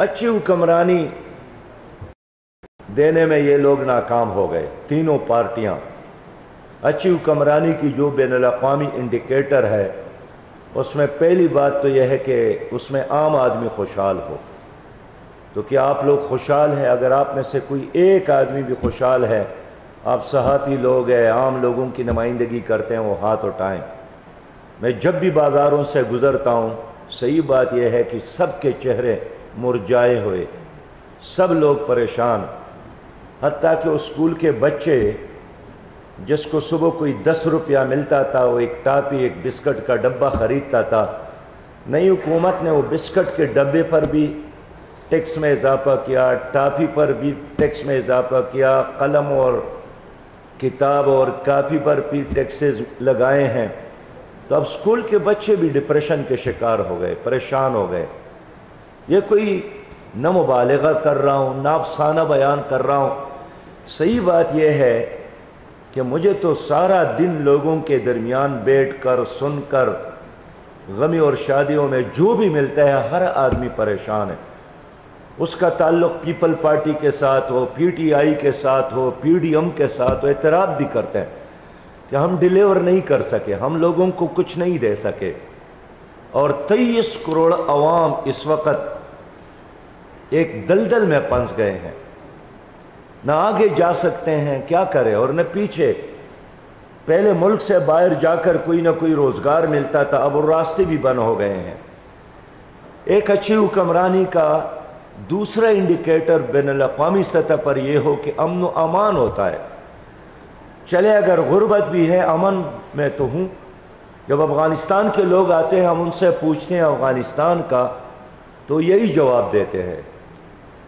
अच्छी हुक्मरानी देने में ये लोग नाकाम हो गए। तीनों पार्टियाँ। अच्छी हुक्मरानी की जो बैन अवी इंडिकेटर है, उसमें पहली बात तो यह है कि उसमें आम आदमी खुशहाल हो। तो क्या आप लोग खुशहाल हैं? अगर आप में से कोई एक आदमी भी खुशहाल है, आप सहाफ़ी लोग हैं, आम लोगों की नुमाइंदगी करते हैं, वो हाथ उठाएँ। मैं जब भी बाज़ारों से गुज़रता हूँ, सही बात यह है कि सबके चेहरे मुरझाए हुए। सब लोग परेशान। हती कि उस स्कूल के बच्चे, जिसको सुबह कोई दस रुपया मिलता था, वो एक टापी, एक बिस्कट का डब्बा ख़रीदता था। नई हुकूमत ने वो बिस्कट के डब्बे पर भी टैक्स में इजाफा किया टाफी पर भी टैक्स में इजाफा किया, कलम और किताब और काफ़ी पर भी टैक्सेस लगाए हैं। तो अब स्कूल के बच्चे भी डिप्रेशन के शिकार हो गए, परेशान हो गए। ये कोई न मुबालगा कर रहा हूँ, ना अफसाना बयान कर रहा हूँ। सही बात यह है कि मुझे तो सारा दिन लोगों के दरमियान बैठ कर सुन कर गमी और शादियों में जो भी मिलता है, हर आदमी परेशान है। उसका ताल्लुक पीपल पार्टी के साथ हो, पीटीआई के साथ हो, पीडीएम के साथ हो एतराफ़ भी करते हैं कि हम डिलीवर नहीं कर सके, हम लोगों को कुछ नहीं दे सके। और तेईस करोड़ अवाम इस वक्त एक दलदल में फंस गए हैं। ना आगे जा सकते हैं, क्या करें? और न पीछे। पहले मुल्क से बाहर जाकर कोई ना कोई रोज़गार मिलता था, अब रास्ते भी बंद हो गए हैं। एक अच्छी हुक्मरानी का दूसरा इंडिकेटर बैन अवी सतह पर यह हो कि अमन अमान होता है। चले, अगर गुर्बत भी है अमन में तो हूँ। जब अफ़गानिस्तान के लोग आते हैं, हम उनसे पूछते हैं अफ़गानिस्तान का तो यही जवाब देते हैं।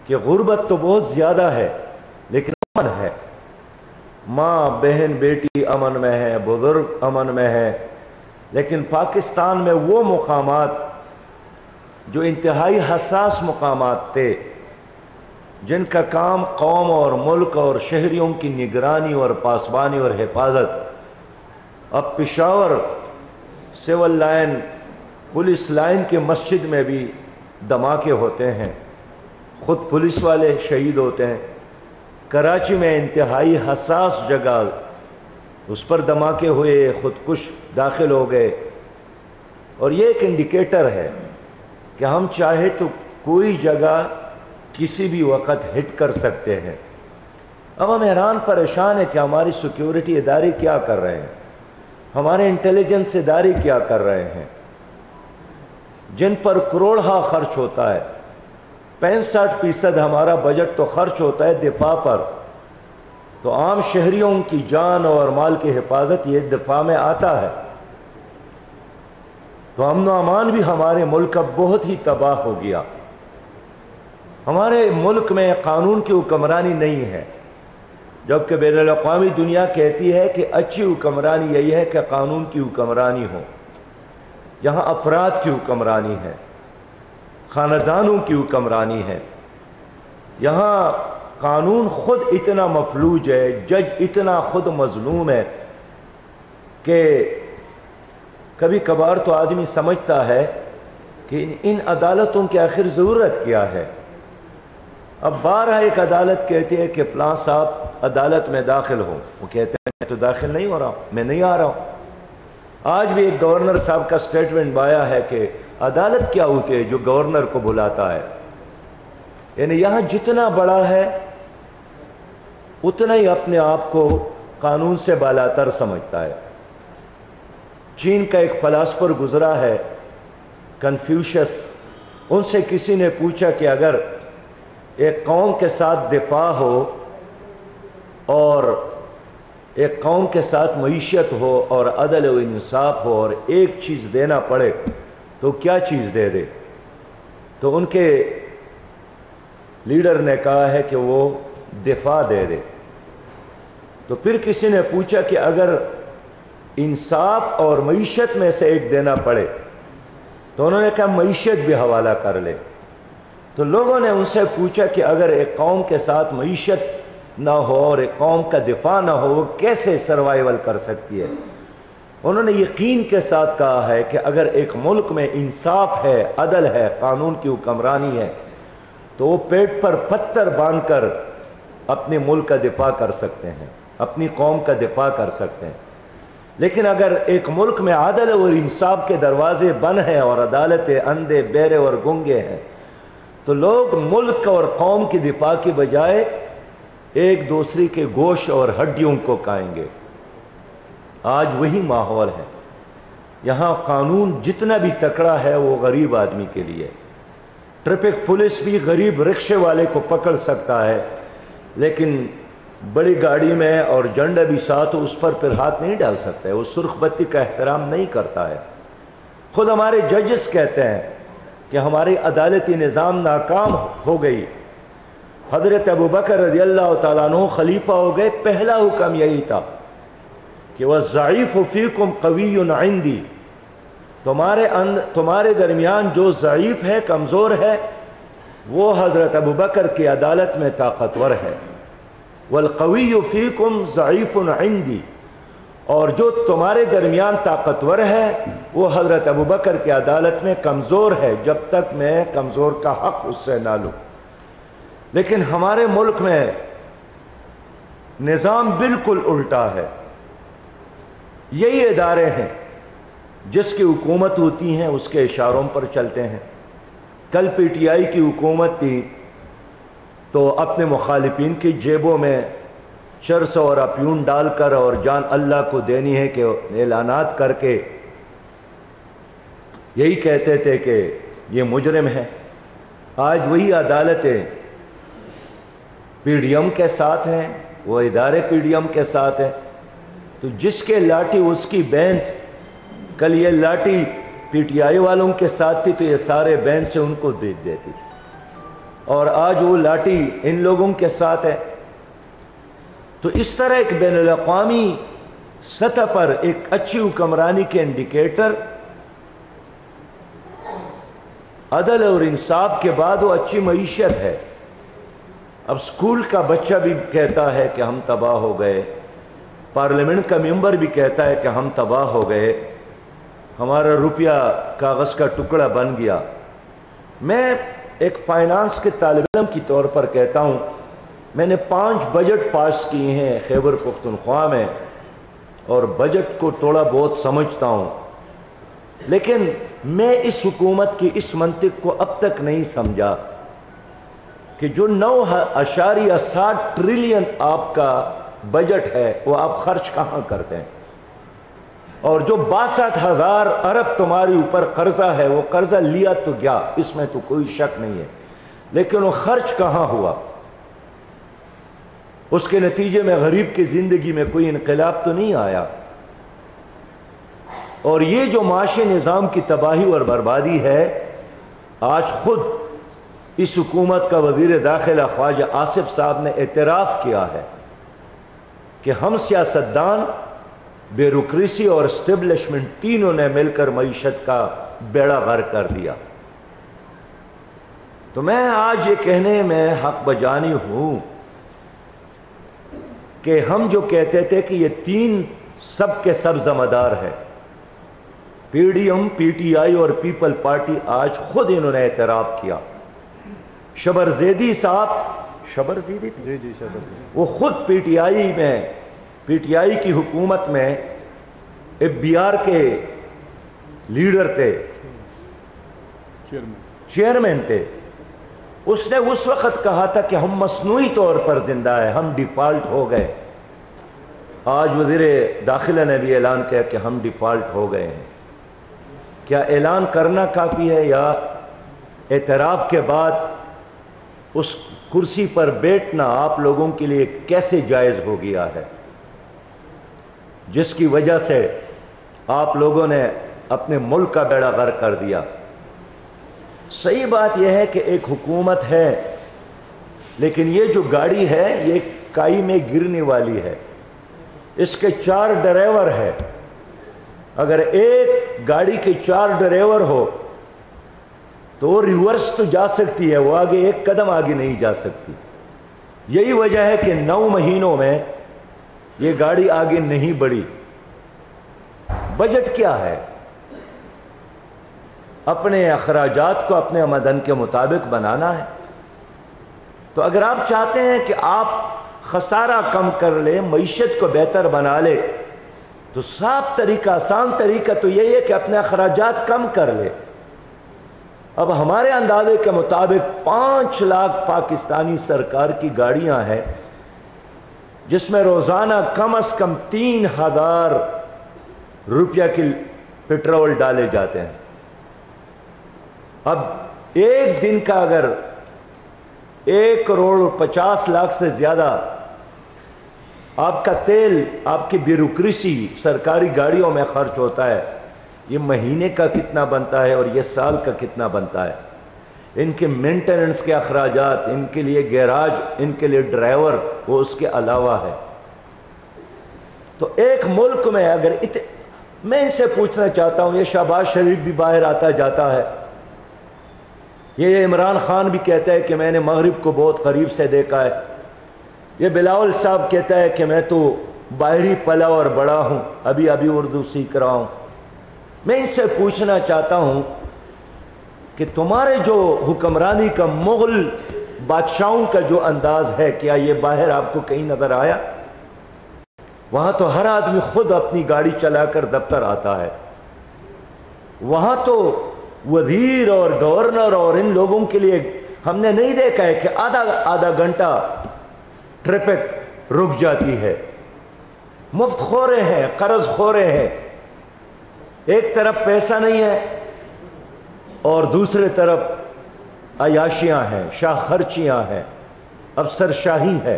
कि गुर्बत तो बहुत ज़्यादा है, लेकिन अमन है। माँ, बहन, बेटी अमन में है, बुज़ुर्ग अमन में है, लेकिन पाकिस्तान में वो मकामात जो इंतहाई हसास मकाम थे, जिनका काम कौम और मुल्क और शहरीों की निगरानी और पासबानी और हिफाजत, अब Peshawar civil line, police line के मस्जिद में भी धमाके होते हैं। ख़ुद पुलिस वाले शहीद होते हैं। कराची में इंतहाई हसास जगह उस पर धमाके हुए, खुदकुश दाखिल हो गए। और ये एक इंडिकेटर है कि हम चाहे तो कोई जगह किसी भी वक्त हिट कर सकते हैं। अब हम हैरान परेशान है कि हमारी सिक्योरिटी इदारे क्या कर रहे हैं? हमारे इंटेलिजेंस इदारे क्या कर रहे हैं? जिन पर करोड़ा खर्च होता है पैंसठ फ़ीसद हमारा बजट तो खर्च होता है दिफा पर। तो आम शहरियों की जान और माल की हिफाजत ये दिफा में आता है। तो अमन अमान भी हमारे मुल्क का बहुत ही तबाह हो गया। हमारे मुल्क में कानून की हुक्मरानी नहीं है, जबकि बैन अवी दुनिया कहती है कि अच्छी हुक्मरानी यही है कि कानून की हुक्मरानी हो। यहाँ अफराद की हुक्मरानी है। ख़ानदानों की हुक्मरानी है। यहाँ कानून ख़ुद इतना मफलूज है जज इतना ख़ुद मजलूम है कि कभी कभार तो आदमी समझता है कि इन, इन अदालतों की आखिर ज़रूरत क्या है। अब बारह एक अदालत कहती है कि फलां साहब अदालत में दाखिल हो। वो कहते हैं मैं तो दाखिल नहीं हो रहा हूँ मैं नहीं आ रहा हूँ। आज भी एक गवर्नर साहब का स्टेटमेंट आया है कि अदालत क्या होती है जो गवर्नर को बुलाता है? यानी यहाँ जितना बड़ा है, उतना ही अपने आप को कानून से बालातर समझता है। चीन का एक फलासफर गुजरा है कन्फ्यूशस उनसे किसी ने पूछा कि अगर एक कौम के साथ दिफा हो और एक कौम के साथ मीशत हो और अदल व इंसाफ हो और एक चीज़ देना पड़े तो क्या चीज़ दे दे? तो उनके लीडर ने कहा है कि वो दिफा दे दे। तो फिर किसी ने पूछा कि अगर इंसाफ और मीशत में से एक देना पड़े तो उन्होंने कहा, मीशत भी हवाला कर ले। तो लोगों ने उनसे पूछा कि अगर एक कौम के साथ मीशत ना हो और कौम का दिफा ना हो, वो कैसे सर्वाइवल कर सकती है? उन्होंने यकीन के साथ कहा है कि अगर एक मुल्क में इंसाफ है, अदल है, कानून की हुक्मरानी है तो वो पेट पर पत्थर बांधकर अपने मुल्क का दिफा कर सकते हैं, अपनी कौम का दिफा कर सकते हैं। लेकिन अगर एक मुल्क में आदल और इंसाफ के दरवाजे बंद हैं और अदालतें अंधे, बेरे और गुंगे हैं तो लोग मुल्क और कौम की दिफा की बजाय एक दूसरे के गोश और हड्डियों को खाएँगे। आज वही माहौल है। यहाँ कानून जितना भी तकड़ा है, वो गरीब आदमी के लिए। ट्रैफ़िक पुलिस भी गरीब रिक्शे वाले को पकड़ सकता है, लेकिन बड़ी गाड़ी में और झंडा भी साथ उस पर फिर हाथ नहीं डाल सकता। है वो सुर्ख बत्ती का एहतराम नहीं करता है। खुद हमारे जजेस कहते हैं कि हमारी अदालती निज़ाम नाकाम हो गई। हज़रत अबू बकर रज़ी अल्लाह तु खलीफा हो गए, पहला हुक्म यही था कि वह ज़ीफ़ फ़ीकुम कवी आइंदी तुम्हारे अंद तुम्हारे दरमियान जो ज़यीफ़ है, कमज़ोर है, वो हज़रत अबू बकर की अदालत में ताकतवर है। वलकवी फ़ीकुम ज़यीफ़ आइंदी और जो तुम्हारे दरमियान ताकतवर है, वो हज़रत अबू बकर की अदालत में कमज़ोर है, जब तक मैं कमज़ोर का हक उससे ना लूँ। लेकिन हमारे मुल्क में निज़ाम बिल्कुल उल्टा है। यही इदारे हैं, जिसकी हुकूमत होती हैं, उसके इशारों पर चलते हैं। कल पी टी आई की हुकूमत थी तो अपने मुखालफन की जेबों में चरस और अप्यून डालकर और जान अल्लाह को देनी है कि ऐलानात करके यही कहते थे कि ये मुजरम है। आज वही अदालतें पीडीएम के साथ हैं, वो इदारे पीडीएम के साथ हैं। तो जिसके लाठी, उसकी बैंस, कल ये लाठी पीटीआई वालों के साथ थी तो ये सारे बैन से उनको दे देती। और आज वो लाठी इन लोगों के साथ है। तो इस तरह एक बैन अवी सतह पर एक अच्छी हुक्मरानी के इंडिकेटर, अदल और इंसाफ के बाद वो अच्छी मीशत है। अब स्कूल का बच्चा भी कहता है कि हम तबाह हो गए। पार्लियामेंट का मेंबर भी कहता है कि हम तबाह हो गए। हमारा रुपया कागज़ का टुकड़ा बन गया। मैं एक फाइनेंस के तालब की तौर पर कहता हूँ, मैंने पाँच बजट पास किए हैं खैबर पुख्तनख्वा में और बजट को थोड़ा बहुत समझता हूँ। लेकिन मैं इस हुकूमत की, इस मंतिक को अब तक नहीं समझा। कि जो नौ अशारिया साठ ट्रिलियन आपका बजट है, वो आप खर्च कहाँ करते हैं? और जो बासठ हज़ार अरब तुम्हारे ऊपर कर्जा है, वो कर्जा लिया तो गया इसमें तो कोई शक नहीं है। लेकिन वो खर्च कहाँ हुआ? उसके नतीजे में गरीब की ज़िंदगी में कोई इनकलाब तो नहीं आया। और ये जो माशी निज़ाम की तबाही और बर्बादी है, आज खुद इस हुकूमत का वज़ीर दाखिला ख्वाजा आसिफ साहब ने एतराफ़ किया है कि हम सियासतदान बेरुक्रेसी और इस्टेब्लिशमेंट तीनों ने मिलकर मीशत का बेड़ा गर कर दिया तो मैं आज ये कहने में हक बजानी हूँ कि हम जो कहते थे कि ये तीन सब के सब जमादार है। पीडीएम पीटीआई और पीपल पार्टी आज खुद इन्होंने एतराफ़ किया। शबर जेदी साहब। शबर जीदी थी? जी जी शबर वो खुद पीटीआई में पीटीआई की हुकूमत में एक बिहार के लीडर थे। चेयरमैन। थे। उसने उस वक्त कहा था कि हम मसनू तौर पर ज़िंदा है हम डिफ़ॉल्ट हो गए। आज वज़ीर दाखिला ने भी ऐलान किया कि हम डिफ़ॉल्ट हो गए हैं। क्या ऐलान करना काफ़ी है या एतराफ़ के बाद उस कुर्सी पर बैठना आप लोगों के लिए कैसे जायज़ हो गया है? जिसकी वजह से आप लोगों ने अपने मुल्क का बेड़ा गर कर दिया। सही बात यह है कि एक हुकूमत है, लेकिन ये जो गाड़ी है, ये काई में गिरने वाली है। इसके चार ड्राइवर है। अगर एक गाड़ी के चार ड्राइवर हो तो वो रिवर्स तो जा सकती है, वो आगे एक कदम आगे नहीं जा सकती। यही वजह है कि नौ महीनों में ये गाड़ी आगे नहीं बढ़ी। बजट क्या है? अपने अखराज को अपने आमदन के मुताबिक बनाना है। तो अगर आप चाहते हैं कि आप खसारा कम कर ले, मीशत को बेहतर बना ले तो साफ़ तरीका, आसान तरीका तो यही है कि अपने अखराज कम कर ले। अब हमारे अंदाजे के मुताबिक पाँच लाख पाकिस्तानी सरकार की गाड़ियाँ हैं, जिसमें रोज़ाना कम अज़ कम तीन हज़ार रुपया की पेट्रोल डाले जाते हैं। अब एक दिन का अगर एक करोड़ पचास लाख से ज़्यादा आपका तेल, आपकी ब्यूरोक्रेसी सरकारी गाड़ियों में खर्च होता है ये महीने का कितना बनता है और ये साल का कितना बनता है। इनके मेंटेनेंस के अखराज इनके लिए गैराज इनके लिए ड्राइवर वो उसके अलावा है। तो एक मुल्क में अगर इत, मैं इनसे पूछना चाहता हूँ, ये शहबाज शरीफ भी बाहर आता जाता है। ये इमरान खान भी कहता है कि मैंने मगरब को बहुत करीब से देखा है। ये बिलावल साहब कहता है कि मैं तो बाहरी पला और बड़ा हूँ अभी अभी उर्दू सीख रहा हूँ। मैं इनसे पूछना चाहता हूँ कि तुम्हारे जो हुक्मरानी का मुगल बादशाहों का जो अंदाज है, क्या ये बाहर आपको कहीं नज़र आया? वहाँ तो हर आदमी खुद अपनी गाड़ी चलाकर दफ्तर आता है। वहाँ तो वज़ीर और गवर्नर और इन लोगों के लिए हमने नहीं देखा है कि आधा आधा घंटा ट्रैफ़िक रुक जाती है। मुफ़्त खोरे हैं कर्ज खोरे हैं। एक तरफ़ पैसा नहीं है और दूसरे तरफ़ अयाशियाँ हैं, शाह खर्चियाँ हैं अफसरशाही है।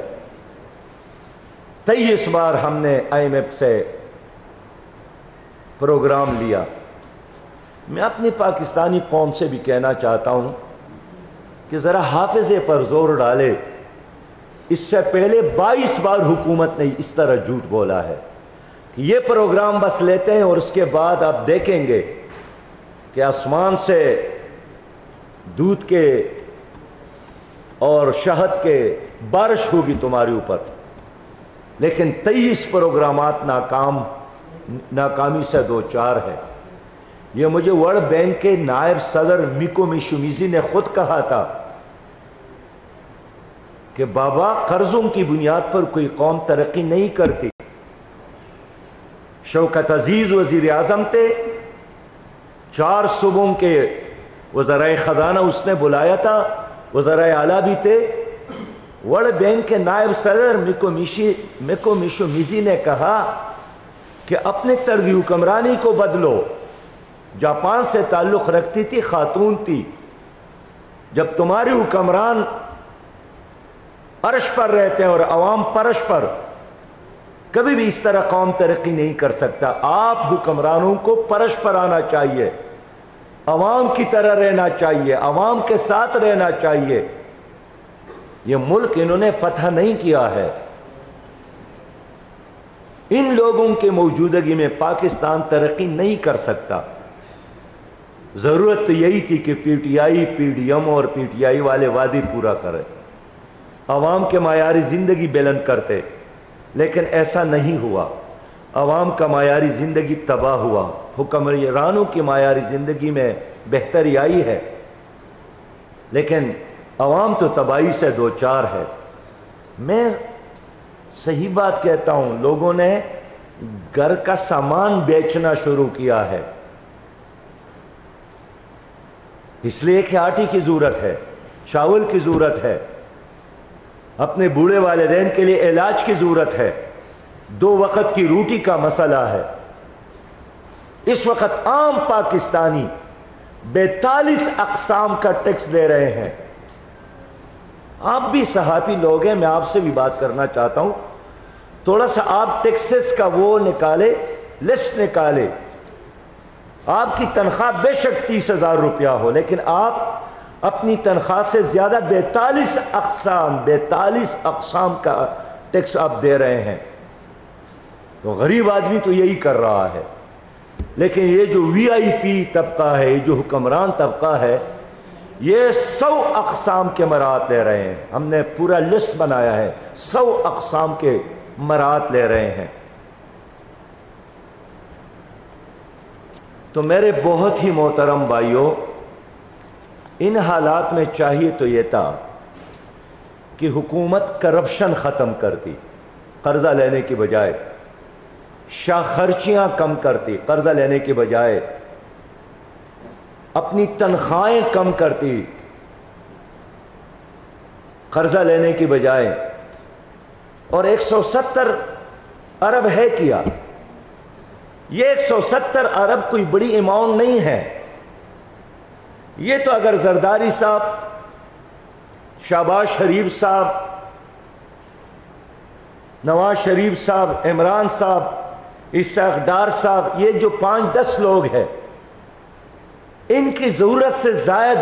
तेईस बार हमने आईएमएफ से प्रोग्राम लिया। मैं अपनी पाकिस्तानी कौम से भी कहना चाहता हूँ कि ज़रा हाफिजे पर ज़ोर डाले। इससे पहले 22 बार हुकूमत ने इस तरह झूठ बोला है। ये प्रोग्राम बस लेते हैं और उसके बाद आप देखेंगे कि आसमान से दूध के और शहद के बारिश होगी तुम्हारे ऊपर। लेकिन तेईस प्रोग्राम नाकाम, नाकामी से दो चार है। ये मुझे वर्ल्ड बैंक के नायब सदर मिको मिशुमिजी ने खुद कहा था कि बाबा कर्जों की बुनियाद पर कोई कौम तरक्की नहीं करती। शौकत अज़ीज़ वज़ीर आज़म थे। चार सुबों के वज़रा ख़जाना उसने बुलाया था। वज़रा आला भी थे। वर्ल्ड बैंक के नायब सदर मिको मिशी, मिको मिशो मिजी ने कहा कि अपने तर्ज हुक्मरानी को बदलो। जापान से ताल्लुक़ रखती थी, खातून थी। जब तुम्हारी हुक्मरान अर्श पर रहते हैं और अवाम परश पर कभी भी इस तरह कौम तरक्की नहीं कर सकता। आप हुक्मरानों को परश पर आना चाहिए। अवाम की तरह रहना चाहिए। अवाम के साथ रहना चाहिए। ये मुल्क इन्होंने फतह नहीं किया है। इन लोगों के मौजूदगी में पाकिस्तान तरक्की नहीं कर सकता। ज़रूरत तो यही थी कि पी टी पीटीआई, पीडीएम और पीटीआई वाले वादी पूरा करें। आवाम के मायारी ज़िंदगी बेलन करते। लेकिन ऐसा नहीं हुआ। आवाम का मायारी ज़िंदगी तबाह हुआ। हुक्मरानों की मायारी ज़िंदगी में बेहतरी आई है। लेकिन आवाम तो तबाही से दो चार है। मैं सही बात कहता हूँ, लोगों ने घर का सामान बेचना शुरू किया है। इसलिए कि आटी की ज़रूरत है, चावल की ज़रूरत है अपने बूढ़े वालदेन के लिए इलाज की ज़रूरत है। दो वक़्त की रोटी का मसला है। इस वक्त आम पाकिस्तानी बैतालीस अकसाम का टैक्स दे रहे हैं। आप भी सहाफ़ी लोग हैं, मैं आपसे भी बात करना चाहता हूँ। थोड़ा सा आप टैक्सेस का वो निकाले, लिस्ट निकाले। आपकी तनख्वाह बेशक तीस हज़ार रुपया हो, लेकिन आप अपनी तनख्वाह से ज़्यादा बैतालीस अकसाम बैतालीस अकसाम का टैक्स आप दे रहे हैं। तो गरीब आदमी तो यही कर रहा है। लेकिन ये जो वीआईपी तबका है, ये जो हुक्मरान तबका है, ये सौ अकसाम के मरात ले रहे हैं। हमने पूरा लिस्ट बनाया है, सौ अकसाम के मरात ले रहे हैं। तो मेरे बहुत ही मोहतरम भाइयों इन हालात में चाहिए तो ये था कि हुकूमत करप्शन ख़त्म करती कर्ज़ा लेने की बजाय। शाह खर्चियाँ कम करती कर्ज़ा लेने की बजाय। अपनी तनख्वाहें कम करती कर्ज़ा लेने की बजाय। और 170 अरब है किया। ये 170 अरब कोई बड़ी अमाउंट नहीं है। ये तो अगर जरदारी साहब शाबाज शरीफ साहब, नवाज़ शरीफ साहब, इमरान साहब इसकदार साहब, ये जो पाँच दस लोग हैं, इनकी ज़रूरत से जायद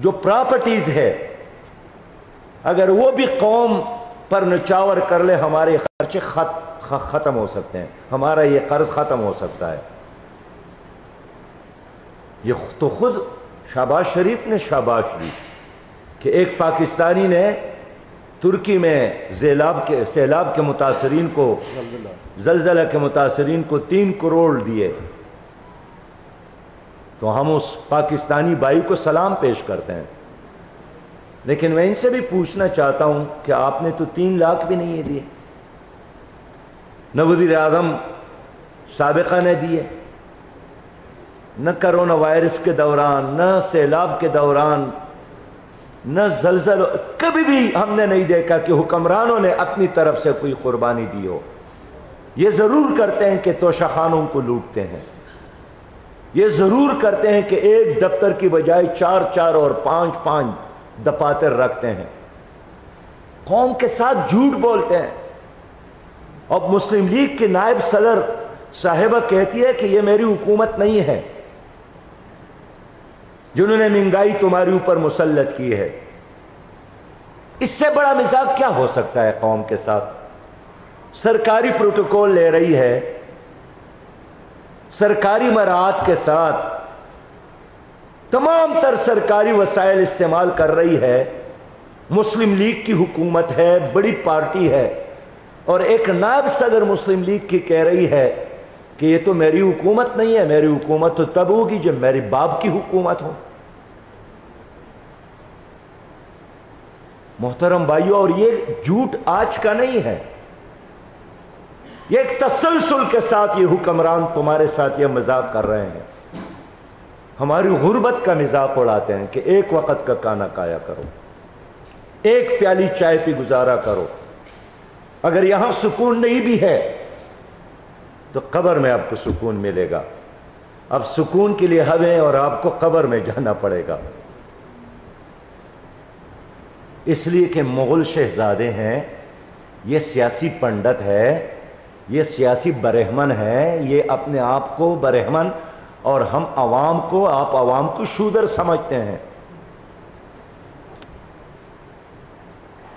जो प्रॉपर्टीज़ है, अगर वो भी कौम पर नचावर कर ले, हमारे खर्चे ख़त्म हो सकते हैं, हमारा ये कर्ज ख़त्म हो सकता है। ये तो खुद शाबाज शरीफ ने शाबाश दी कि एक पाकिस्तानी ने तुर्की में सैलाब के सैलाब के मुतासरीन को, जलजला के मुतासरीन को तीन करोड़ दिए। तो हम उस पाकिस्तानी भाई को सलाम पेश करते हैं। लेकिन मैं इनसे भी पूछना चाहता हूँ कि आपने तो तीन लाख भी नहीं दिए। न वज़ीर आज़म सबका ने दिए। न करोना वायरस के दौरान, न सैलाब के दौरान, न जलजल, कभी भी हमने नहीं देखा कि हुक्मरानों ने अपनी तरफ़ से कोई कुर्बानी दी हो। ये ज़रूर करते हैं कि तोशा खानों को लूटते हैं। ये ज़रूर करते हैं कि एक दफ्तर की बजाय चार चार और पाँच पाँच दफातर रखते हैं। कौम के साथ झूठ बोलते हैं। अब मुस्लिम लीग के नायब सदर साहिबा कहती है कि यह मेरी हुकूमत नहीं है। जिन्होंने महँगाई तुम्हारे ऊपर मुसलत की है। इससे बड़ा मिजाज क्या हो सकता है कौम के साथ? सरकारी प्रोटोकॉल ले रही है। सरकारी मराहत के साथ तमाम तर सरकारी वसाइल इस्तेमाल कर रही है। मुस्लिम लीग की हुकूमत है, बड़ी पार्टी है। और एक नायब सदर मुस्लिम लीग की कह रही है कि ये तो मेरी हुकूमत नहीं है, मेरी हुकूमत तो तब होगी जब मेरी बाप की हुकूमत हो। मोहतरम भाइयों, और ये झूठ आज का नहीं है। ये एक तसलसल के साथ ये हुक्मरान तुम्हारे साथ ये मज़ाक कर रहे हैं। हमारी गुर्बत का मज़ाक उड़ाते हैं कि एक वक्त का खाना काया करो। एक प्याली चाय पी गुजारा करो। अगर यहाँ सुकून नहीं भी है तो कबर में आपको सुकून मिलेगा। अब सुकून के लिए हमें और आपको कबर में जाना पड़ेगा। इसलिए कि मुग़ल शहजादे हैं, ये सियासी पंडित है, ये सियासी बरहमन है, ये अपने आप को बरहमन और हम आवाम को, आप आवाम को शूदर समझते हैं।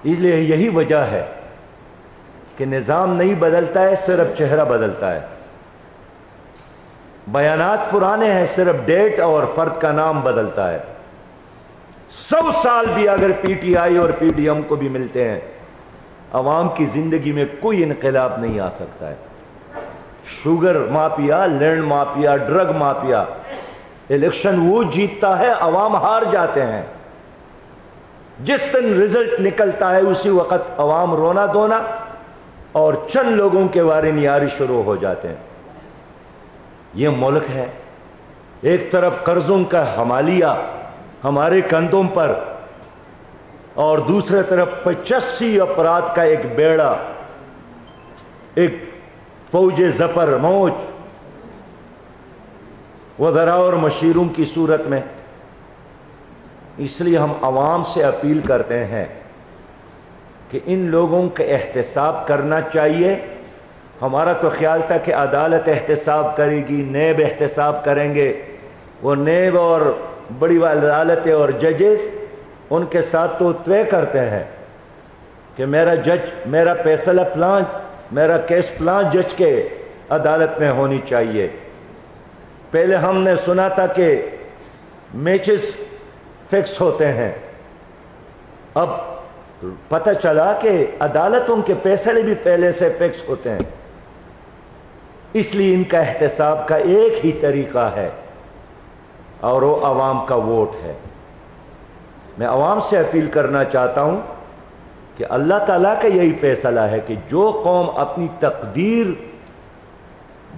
इसलिए यही वजह है कि निज़ाम नहीं बदलता है, सिर्फ़ चेहरा बदलता है। बयानात पुराने हैं, सिर्फ़ डेट और फर्द का नाम बदलता है। सौ साल भी अगर पीटीआई और पीडीएम को भी मिलते हैं आवाम की ज़िंदगी में कोई इनकलाब नहीं आ सकता है। Sugar mafia, land mafia, drug mafia, election वो जीतता है, अवाम हार जाते हैं। जिस दिन रिज़ल्ट निकलता है, उसी वक्त अवाम रोना धोना और चंद लोगों के वारे नियारी शुरू हो जाते हैं। ये मुल्क है, एक तरफ़ कर्जों का हमालिया हमारे कंधों पर और दूसरे तरफ़ पचासी अपराध का एक बेड़ा, एक फौज ज़फ़र मौज, वजरा और मशीरों की सूरत में। इसलिए हम आवाम से अपील करते हैं कि इन लोगों का एहतसाब करना चाहिए। हमारा तो ख्याल था कि अदालत एहतसाब करेगी, नेब एहतसाब करेंगे। वो नेब और बड़ी अदालतें और जजेस उनके साथ तो तय करते हैं कि मेरा जज, मेरा फैसला प्लान, मेरा केस प्लान जज के अदालत में होनी चाहिए। पहले हमने सुना था कि मैचेस फिक्स होते हैं। अब पता चला कि अदालतों के फैसले भी पहले से फिक्स होते हैं। इसलिए इनका एहतसाब का एक ही तरीका है। और वो आवाम का वोट है। मैं आवाम से अपील करना चाहता हूँ कि अल्लाह ताला का यही फैसला है कि जो कौम अपनी तकदीर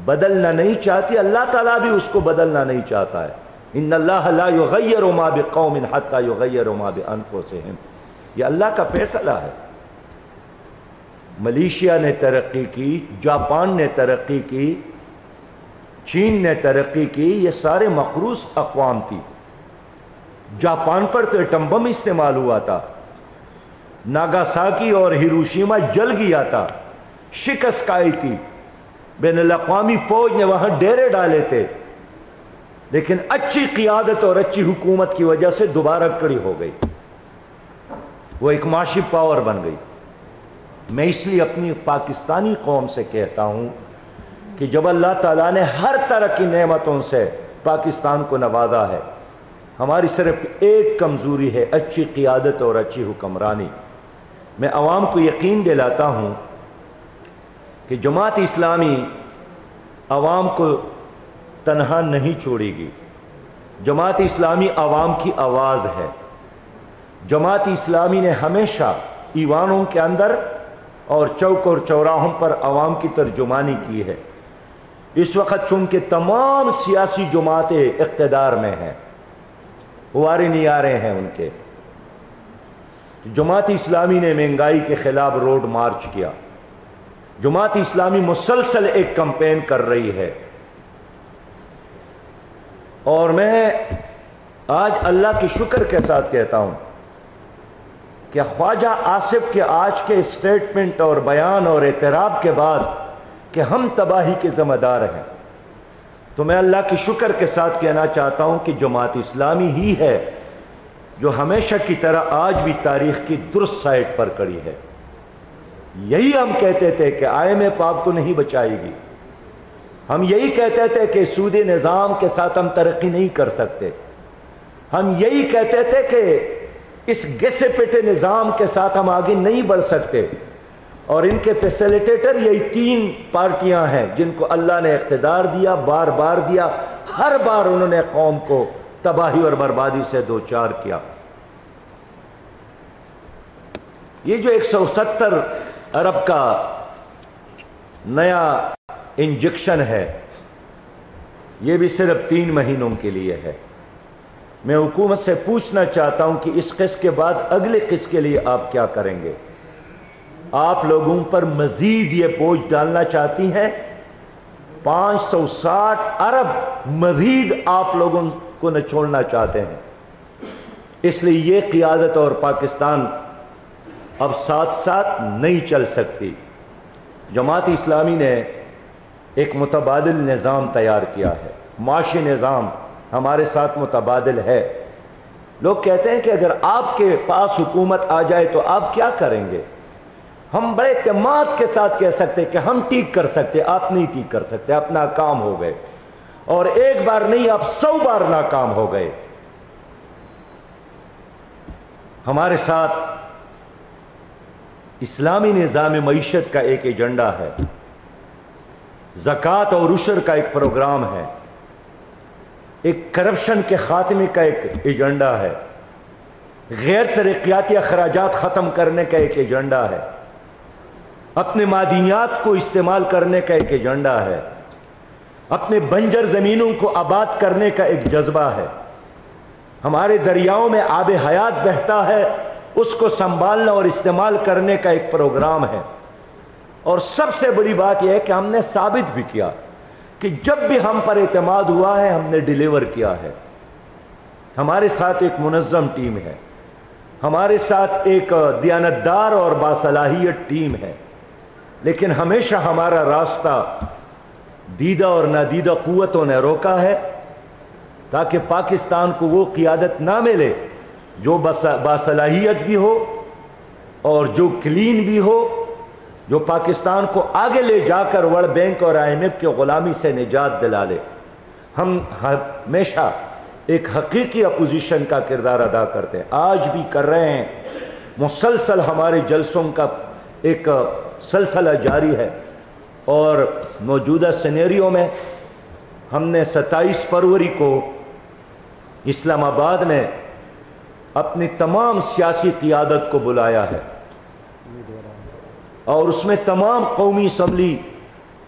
बदलना नहीं चाहती, अल्लाह ताला भी उसको बदलना नहीं चाहता है। इन अल्लाह उमा कौम इन हत का उमा अनफो से हम यह अल्लाह का फैसला है। मलेशिया ने तरक्की की, जापान ने तरक्की की चीन ने तरक्की की, ये सारे मकरूस अकवाम थी। जापान पर तो एटम बम इस्तेमाल हुआ था। नागासाकी और हिरोशिमा जल गया था। शिकस्त आई थी। बैन अवी फौज ने वहाँ डेरे डाले थे। लेकिन अच्छी क्यादत और अच्छी हुकूमत की वजह से दोबारा कड़ी हो गई। वो एक माशी पावर बन गई। मैं इसलिए अपनी पाकिस्तानी कौम से कहता हूँ कि जब अल्लाह ताला ने हर तरह की नेमतों से पाकिस्तान को नवाजा है, हमारी सिर्फ़ एक कमज़ोरी है, अच्छी क़ियादत और अच्छी हुक्मरानी। मैं आवाम को यकीन दिलाता हूँ कि जमात इस्लामी आवाम को तनहा नहीं छोड़ेगी। जमात इस्लामी आवाम की आवाज़ है। जमात इस्लामी ने हमेशा ईवानों के अंदर और चौक और चौराहों पर आवाम की तर्जुमानी की है। इस वक्त चूँकि तमाम सियासी जमातें इकतदार में हैं हुआरे नहीं आ रहे हैं उनके। जमात इस्लामी ने महँगाई के खिलाफ रोड मार्च किया। जमात इस्लामी मुसलसल एक कंपेन कर रही है। और मैं आज अल्लाह के शुक्र के साथ कहता हूँ कि ख्वाजा आसिफ के आज के स्टेटमेंट और बयान और एतराब के बाद कि हम तबाही के ज़िम्मेदार हैं। तो मैं अल्लाह के शुक्र के साथ कहना चाहता हूँ कि जमात इस्लामी ही है, जो हमेशा की तरह आज भी तारीख की दुरुस्त साइड पर कड़ी है। यही हम कहते थे कि आई एम एफ़ आपको नहीं बचाएगी। हम यही कहते थे कि सूद निज़ाम के साथ हम तरक्की नहीं कर सकते। हम यही कहते थे कि इस गिसे पिटे निज़ाम के साथ हम आगे नहीं बढ़ सकते। और इनके फैसिलिटेटर यही तीन पार्टियाँ हैं जिनको अल्लाह ने इकतदार दिया बार बार दिया। हर बार उन्होंने कौम को तबाही और बर्बादी से दो चार किया। ये जो 170 अरब का नया इंजेक्शन है, ये भी सिर्फ़ तीन महीनों के लिए है। मैं हुकूमत से पूछना चाहता हूँ कि इस किस्त के बाद, अगले किस्त के लिए आप क्या करेंगे? आप लोगों पर मजीद ये बोझ डालना चाहती हैं? 560 अरब मजीद आप लोगों को न छोड़ना चाहते हैं। इसलिए ये क़ियादत और पाकिस्तान अब साथ साथ नहीं चल सकती। जमात इस्लामी ने एक मुतबाद निज़ाम तैयार किया है। माशी निज़ाम हमारे साथ मुतबादल है। लोग कहते हैं कि अगर आपके पास हुकूमत आ जाए तो आप क्या करेंगे? हम बड़े तमाद के साथ कह सकते कि हम ठीक कर सकते, आप नहीं ठीक कर सकते, आप नाकाम हो गए। और एक बार नहीं, आप सौ बार नाकाम हो गए। हमारे साथ इस्लामी निज़ाम मीशत का एक एजेंडा है। जक़ात और उशर का एक प्रोग्राम है। एक करप्शन के खात्मे का एक एजेंडा है। गैर तरक्याती अखराज ख़त्म करने का एक एजेंडा है। अपने मादनियात को इस्तेमाल करने का एक एजेंडा है। अपने बंजर ज़मीनों को आबाद करने का एक जज्बा है। हमारे दरियाओं में आब हयात बहता है, उसको संभालना और इस्तेमाल करने का एक प्रोग्राम है। और सबसे बड़ी बात यह है कि हमने साबित भी किया कि जब भी हम पर एतमाद हुआ है, हमने डिलीवर किया है। हमारे साथ एक मुनज़म टीम है। हमारे साथ एक दयानतदार और बासलाहियत टीम है। लेकिन हमेशा हमारा रास्ता दीदा और नादीदा कुतों ने रोका है, ताकि पाकिस्तान को वो क़ियादत ना मिले, जो बासलाहियत भी हो और जो क्लीन भी हो, जो पाकिस्तान को आगे ले जाकर वर्ल्ड बैंक और आईएमएफ की ग़ुलामी से निजात दिला ले। हम हमेशा एक हकीकी अपोजिशन का किरदार अदा करते हैं। आज भी कर रहे हैं। मुसलसल हमारे जलसों का एक सलसला जारी है। और मौजूदा सनेरियो में हमने 27 फरवरी को इस्लामाबाद में अपनी तमाम सियासी क़ियादत को बुलाया है। और उसमें तमाम कौमी असम्बली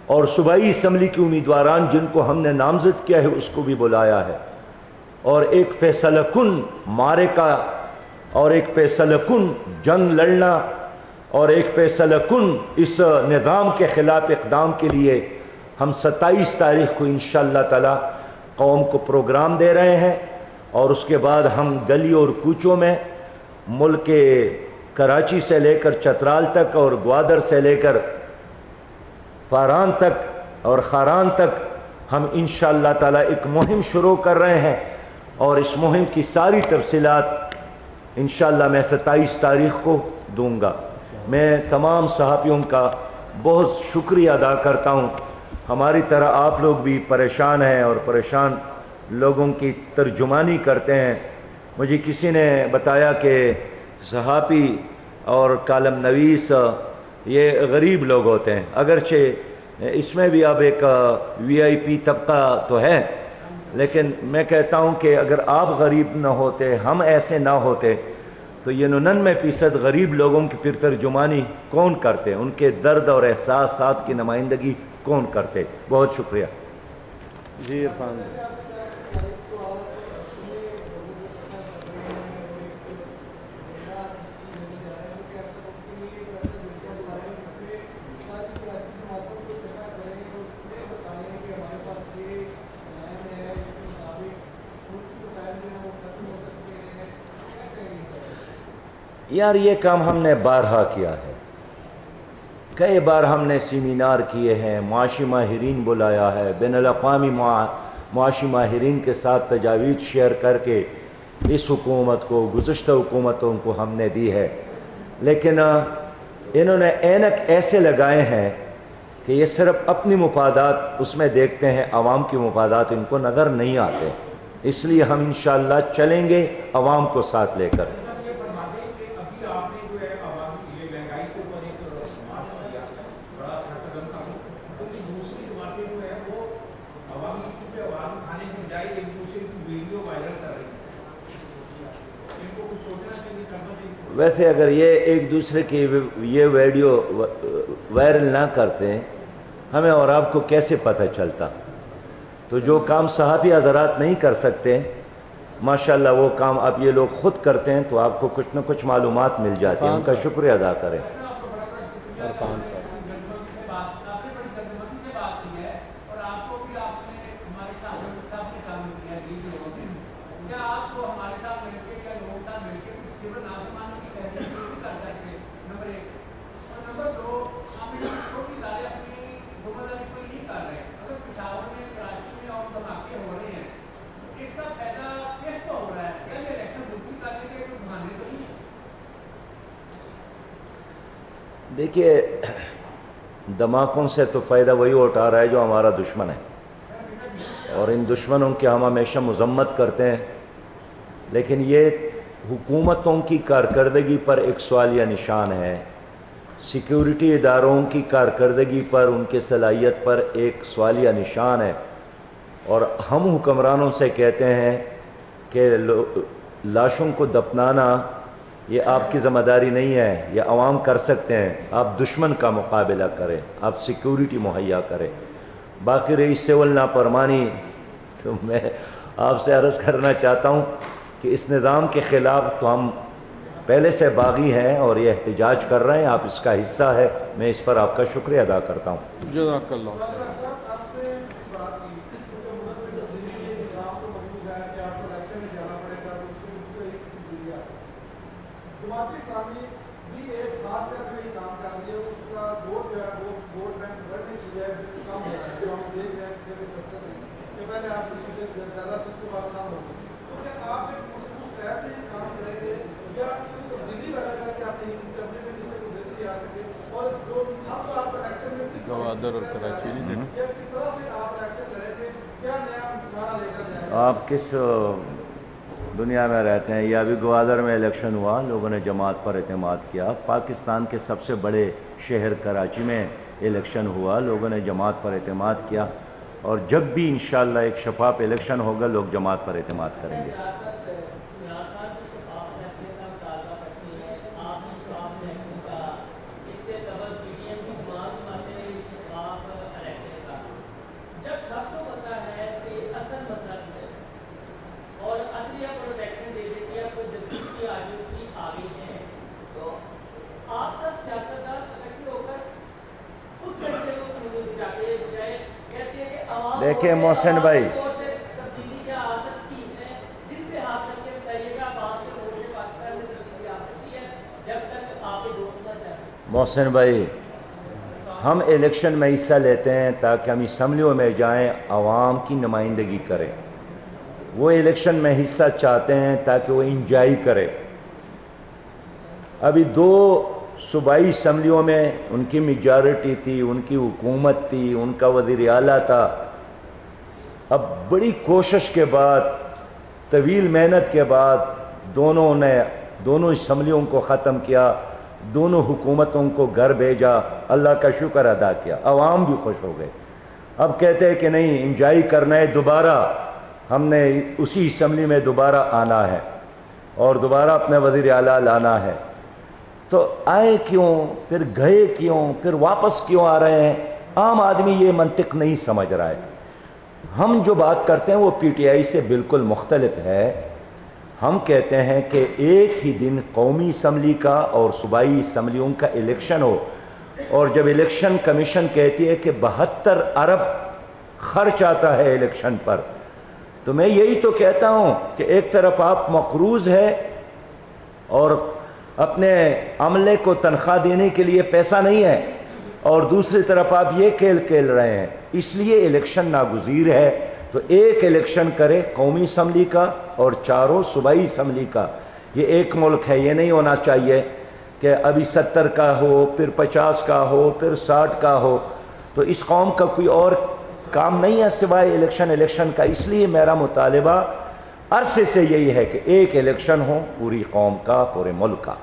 और सूबाई असम्बली के उम्मीदवार जिनको हमने नामजद किया है, उसको भी बुलाया है। और एक फैसलकुन मारे का और एक फैसलकुन जंग लड़ना और एक फैसलकुन इस निज़ाम के ख़िलाफ़ इकदाम के लिए हम सत्ताईस तारीख को इन ताला कौम को प्रोग्राम दे रहे हैं और उसके बाद हम गली और कूचों में मुल्क के कराची से लेकर चतराल तक और ग्वादर से लेकर फारान तक और खारान तक हम इन ताला एक मुहिम शुरू कर रहे हैं और इस मुहिम की सारी तफसीत इन मैं सत्ताईस तारीख को दूँगा। मैं तमाम सहाफ़ियों का बहुत शुक्रिया अदा करता हूँ। हमारी तरह आप लोग भी परेशान हैं और परेशान लोगों की तर्जुमानी करते हैं। मुझे किसी ने बताया कि सहाफ़ी और कालम नवीस, ये गरीब लोग होते हैं। अगरचे, इसमें भी अब एक वीआईपी तबका तो है, लेकिन मैं कहता हूँ कि अगर आप गरीब ना होते, हम ऐसे ना होते तो ये नन्नवे फ़ीसद गरीब लोगों की फिर तर्जुमानी कौन करते हैं? उनके दर्द और एहसास की नुमाइंदगी कौन करते बहुत शुक्रिया। जी, इरफान यार, ये काम हमने बारहा किया है। कई बार हमने सेमिनार किए हैं, माशी माहरीन बुलाया है, बिन अवी माशी माहरीन के साथ तजावीज़ शेयर करके इस हुकूमत को गुज्त हुकूमतों को हमने दी है। लेकिन इन्होंने एनक ऐसे लगाए हैं कि ये सिर्फ़ अपनी मुफादात, उसमें देखते हैं आवाम की मुफादात इनको नज़र नहीं आते। इसलिए हम इन चलेंगे आवाम को साथ लेकर। वैसे अगर ये एक दूसरे की ये वीडियो वायरल ना करते हमें और आपको कैसे पता चलता? तो जो काम सहाफ़ी हजरात नहीं कर सकते माशाल्लाह वो काम आप ये लोग ख़ुद करते हैं तो आपको कुछ ना कुछ मालूम मिल जाती है। उनका शुक्रिया अदा करें। देखिए धमाकों से तो फ़ायदा वही उठा रहा है जो हमारा दुश्मन है। और इन दुश्मनों की हम हमेशा मजम्मत करते हैं। लेकिन ये हुकूमतों की कारकर्दगी पर एक सवालिया निशान है। सिक्योरिटी इदारों की कारकर्दगी पर, उनके सलाहियत पर एक सवालिया निशान है। और हम हुक्मरानों से कहते हैं कि लाशों को दफनाना ये आपकी ज़िम्मेदारी नहीं है, ये आवाम कर सकते हैं। आप दुश्मन का मुकाबला करें, आप सिक्योरिटी मुहैया करें। बाकी रही सिविल नापरमानी तो मैं आपसे अर्ज़ करना चाहता हूँ कि इस निज़ाम के ख़िलाफ़ तो हम पहले से बागी हैं और ये एहतजाज कर रहे हैं। आप इसका हिस्सा है। मैं इस पर आपका शुक्रिया अदा करता हूँ। गवादर और कराची हम्म। आप किस दुनिया में रहते हैं? या अभी ग्वादर में इलेक्शन हुआ, लोगों ने जमात पर अतमाद किया। पाकिस्तान के सबसे बड़े शहर कराची में इलेक्शन हुआ, लोगों ने जमात पर अतमाद किया। और जब भी इन एक शफाफ इलेक्शन होगा, लोग जमात पर अतमाद करेंगे। देखें मोहसिन भाई। मोहसिन भाई, हम इलेक्शन में हिस्सा लेते हैं ताकि हम इसम्बलियों में जाएँ, आवाम की नुमाइंदगी करें। वो इलेक्शन में हिस्सा चाहते हैं ताकि वो इंजॉय करें। अभी दो सूबाई असम्बलियों में उनकी मेजॉरिटी थी, उनकी हुकूमत थी, उनका वज़ीर अला था। बड़ी कोशिश के बाद, तवील मेहनत के बाद दोनों ने, दोनों असम्बलियों को ख़त्म किया, दोनों हुकूमतों को घर भेजा, अल्लाह का शुक्र अदा किया, अवाम भी खुश हो गए। अब कहते हैं कि नहीं इंजॉय करना है दोबारा, हमने उसी इसम्बली में दोबारा आना है और दोबारा अपने वज़ीर अला लाना है। तो आए क्यों, फिर गए क्यों, फिर वापस क्यों आ रहे हैं? आम आदमी ये मंतिक नहीं समझ रहा है। हम जो बात करते हैं वो पीटीआई से बिल्कुल मुख्तलफ है। हम कहते हैं कि एक ही दिन कौमी असम्बली का और सूबाई असम्बलियों का इलेक्शन हो और जब इलेक्शन कमीशन कहती है कि बहत्तर अरब खर्च आता है इलेक्शन पर तो मैं यही तो कहता हूँ कि एक तरफ़ आप मकरूज़ है और अपने अमले को तनख्वाह देने के लिए पैसा नहीं है और दूसरी तरफ़ आप ये खेल खेल रहे हैं, इसलिए इलेक्शन नागुजीर है। तो एक इलेक्शन करे कौमी असम्बली का और चारों सूबाई असम्बली का। ये एक मुल्क है, ये नहीं होना चाहिए कि अभी सत्तर का हो, फिर पचास का हो, फिर साठ का हो। तो इस कौम का कोई और काम नहीं है सिवाय इलेक्शन इलेक्शन का। इसलिए मेरा मुतालबा अरसे से यही है कि एक इलेक्शन हो पूरी कौम का, पूरे मुल्क का।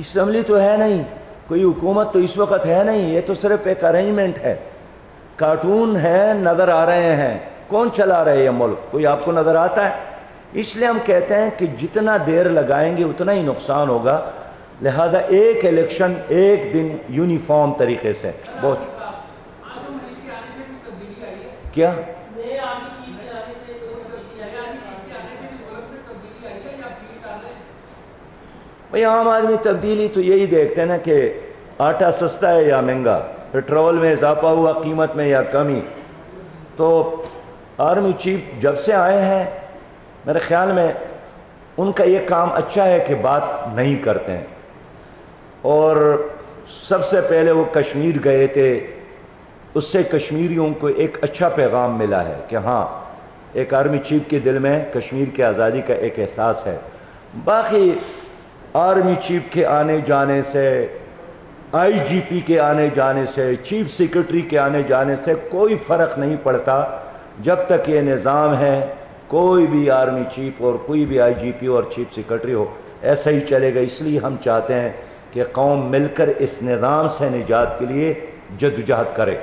इसम्बली तो है नहीं। कोई हुकूमत तो इस वक्त है नहीं। ये तो सिर्फ़ एक अरेंजमेंट है। कार्टून है नज़र आ रहे हैं। कौन चला रहे हैं मुल्क? कोई आपको नज़र आता है? इसलिए हम कहते हैं कि जितना देर लगाएँगे उतना ही नुकसान होगा। लिहाजा एक इलेक्शन एक दिन यूनिफॉर्म तरीके से। बहुत क्या? भाई, आम आदमी तब्दीली तो यही देखते हैं ना कि आटा सस्ता है या महँगा। पेट्रोल में इजाफा हुआ, कीमत में या कमी। तो आर्मी चीफ जब से आए हैं, मेरे ख्याल में उनका ये काम अच्छा है कि बात नहीं करते हैं। और सबसे पहले वो कश्मीर गए थे, उससे कश्मीरियों को एक अच्छा पैगाम मिला है कि हाँ एक आर्मी चीफ के दिल में कश्मीर की आज़ादी का एक एहसास है। बाकी आर्मी चीफ के आने जाने से, आईजीपी के आने जाने से, चीफ सेक्रेटरी के आने जाने से कोई फ़र्क नहीं पड़ता। जब तक ये निज़ाम है, कोई भी आर्मी चीफ और कोई भी आईजीपी और चीफ सेक्रेटरी हो, ऐसा ही चलेगा। इसलिए हम चाहते हैं कि कौम मिलकर इस निज़ाम से निजात के लिए जदोजहद करे।